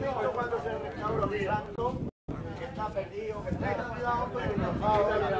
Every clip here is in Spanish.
cuando se restaura un santo que está perdido, que está cuidado, pero no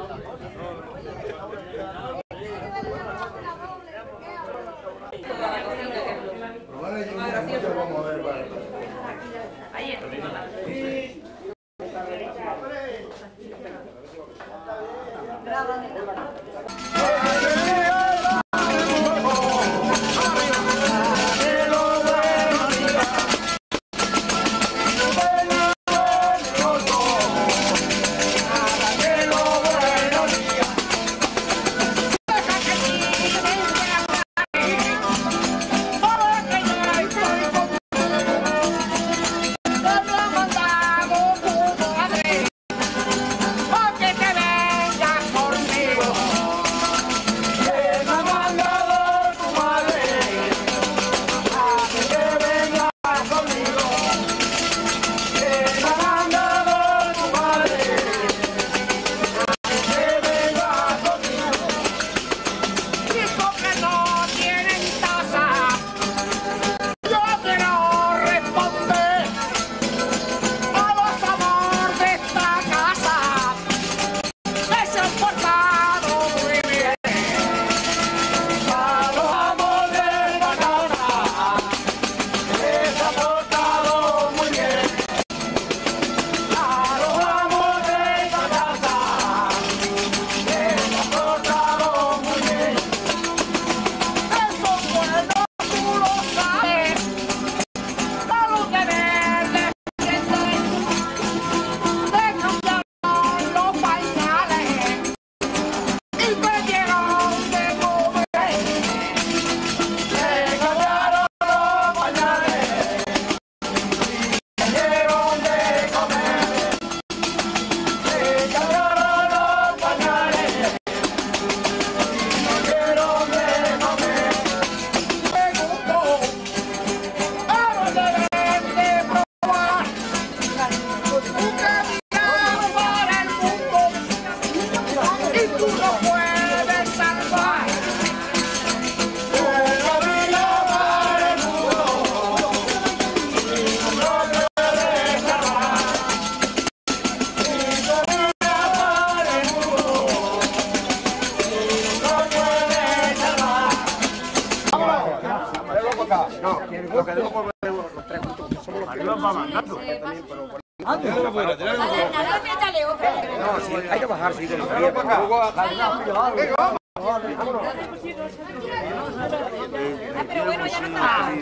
is working. Hay que bajar, sí, que lo Pero bueno, ya no está.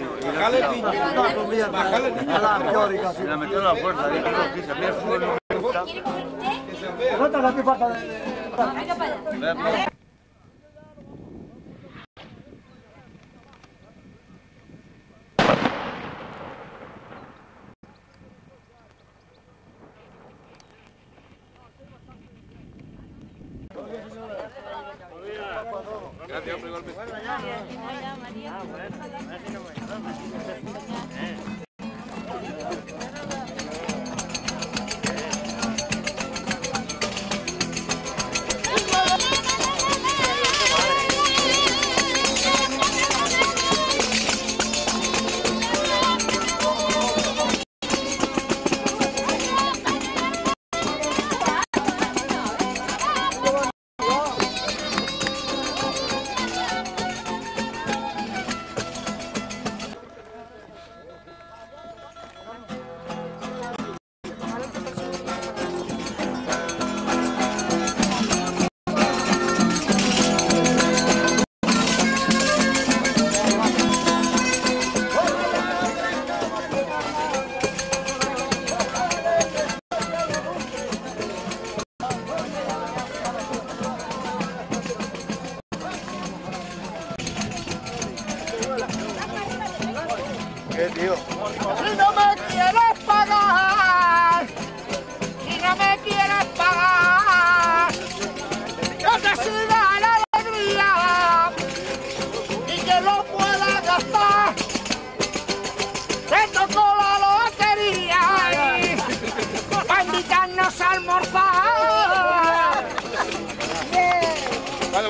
Se la metió a la fuerza, dijo no quise, a mí el fútbol no me gusta. Venga para allá. Gracias, hombre, igualmente. ¿Qué,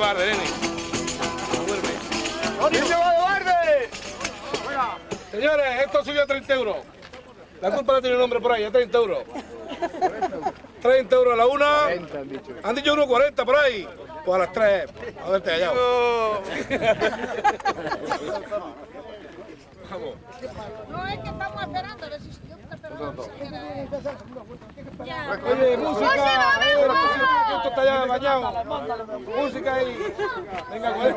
Barde, nene. Duerme. ¡Niño Valverde! Señores, esto subió a 30 euros. La culpa la tiene un hombre por ahí, a 30 euros. 30 euros a la una. han dicho. unos 40 por ahí. Pues a las 3. A verte callado. Vamos. No, es que estamos esperando, les estoy esperando. Ya. Oye, música. Ya bañado. Música ahí. Venga, coge.